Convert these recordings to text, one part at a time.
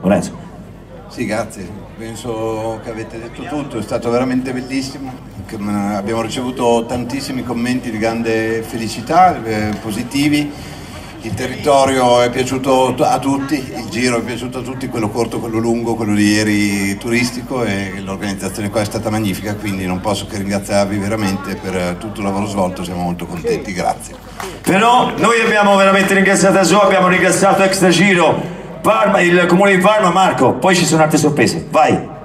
Lorenzo. Sì, grazie. Penso che avete detto tutto, è stato veramente bellissimo. Abbiamo ricevuto tantissimi commenti di grande felicità, eh, positivi. Il territorio è piaciuto a tutti, il giro è piaciuto a tutti, quello corto, quello lungo, quello di ieri turistico e l'organizzazione qua è stata magnifica, quindi non posso che ringraziarvi veramente per tutto il lavoro svolto, siamo molto contenti, grazie. Però noi abbiamo veramente ringraziato Aso, abbiamo ringraziato Extra Giro, Parma, il comune di Parma, Marco, poi ci sono altre sorprese, vai!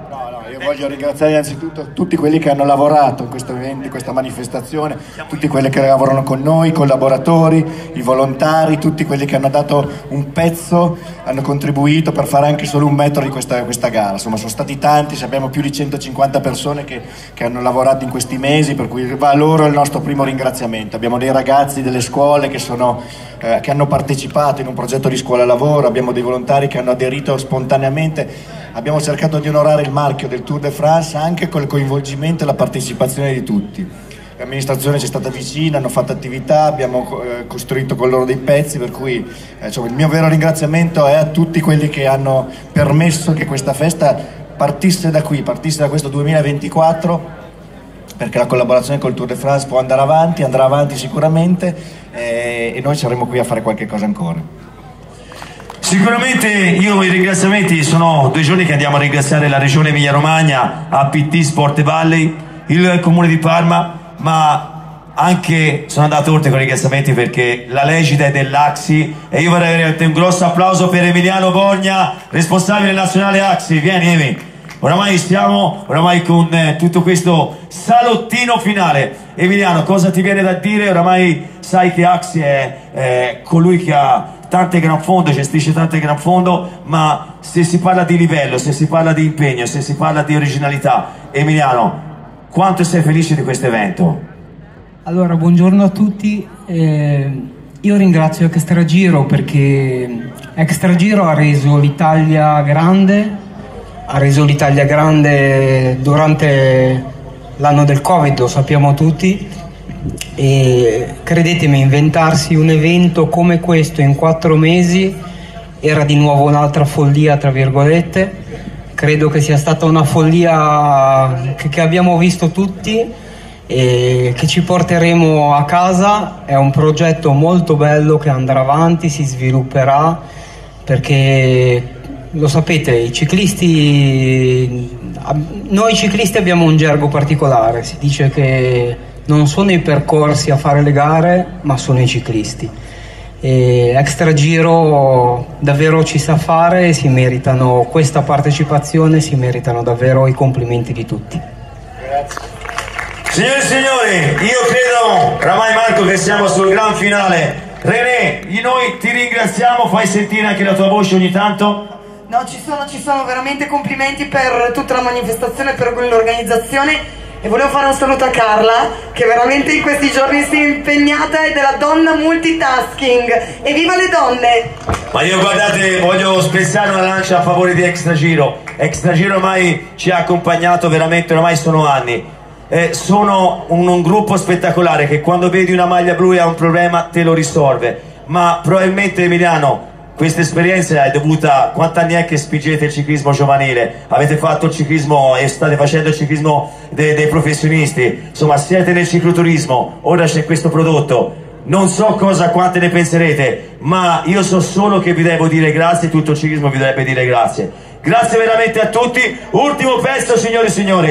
Voglio ringraziare innanzitutto tutti quelli che hanno lavorato in questo evento, in questa manifestazione, tutti quelli che lavorano con noi, i collaboratori, i volontari, tutti quelli che hanno dato un pezzo, hanno contribuito per fare anche solo un metro di questa, questa gara. Insomma, sono stati tanti, abbiamo più di 150 persone che, che, hanno lavorato in questi mesi, per cui va loro il nostro primo ringraziamento. Abbiamo dei ragazzi delle scuole che, sono, eh, che hanno partecipato in un progetto di scuola lavoro, abbiamo dei volontari che hanno aderito spontaneamente abbiamo cercato di onorare il marchio del Tour de France anche col coinvolgimento e la partecipazione di tutti. L'amministrazione ci è stata vicina, hanno fatto attività, abbiamo eh, costruito con loro dei pezzi, per cui eh, insomma, il mio vero ringraziamento è a tutti quelli che hanno permesso che questa festa partisse da qui, partisse da questo 2024 perché la collaborazione col Tour de France può andare avanti, andrà avanti sicuramente eh, e noi saremo qui a fare qualche cosa ancora. Sicuramente io i ringraziamenti sono due giorni che andiamo a ringraziare la regione Emilia Romagna, APT Sport Valley, il comune di Parma, ma anche sono andato oltre con i ringraziamenti perché la legge è dell'Axi e io vorrei avere un grosso applauso per Emiliano Bogna, responsabile nazionale Axi. Vieni Emi. Oramai stiamo oramai con eh, tutto questo salottino finale. Emiliano, cosa ti viene da dire? Oramai sai che Axi è eh, colui che ha tante gran fondo, gestisce tante gran fondo, ma se si parla di livello, se si parla di impegno, se si parla di originalità, Emiliano, quanto sei felice di questo evento? Allora, buongiorno a tutti. Eh, io ringrazio Extragiro perché Extragiro ha reso l'Italia grande, ha reso l'Italia grande durante l'anno del Covid, lo sappiamo tutti, e credetemi, inventarsi un evento come questo in quattro mesi era di nuovo un'altra follia, tra virgolette. Credo che sia stata una follia che, che abbiamo visto tutti e che ci porteremo a casa. È un progetto molto bello che andrà avanti, si svilupperà perché lo sapete, i ciclisti, noi ciclisti abbiamo un gergo particolare, si dice che non sono i percorsi a fare le gare, ma sono i ciclisti. E extra Giro davvero ci sa fare e si meritano questa partecipazione, si meritano davvero i complimenti di tutti. Grazie. Signore e signori, io credo, oramai Marco, che siamo sul gran finale. René, noi ti ringraziamo, fai sentire anche la tua voce ogni tanto. No, ci sono, ci sono veramente complimenti per tutta la manifestazione, per l'organizzazione e volevo fare un saluto a Carla che veramente in questi giorni si è impegnata ed è la donna multitasking. Evviva le donne! Ma io guardate, voglio spezzare una lancia a favore di Extra Giro. Extra Giro ormai ci ha accompagnato veramente, ormai sono anni. Eh, sono un, un gruppo spettacolare che quando vedi una maglia blu e ha un problema te lo risolve. Ma probabilmente Emiliano questa esperienza è dovuta, quanti anni è che spingete il ciclismo giovanile? Avete fatto il ciclismo e state facendo il ciclismo dei, dei professionisti, insomma siete nel cicloturismo, ora c'è questo prodotto, non so cosa, quante ne penserete, ma io so solo che vi devo dire grazie, tutto il ciclismo vi dovrebbe dire grazie. Grazie veramente a tutti, ultimo pezzo signori e signori.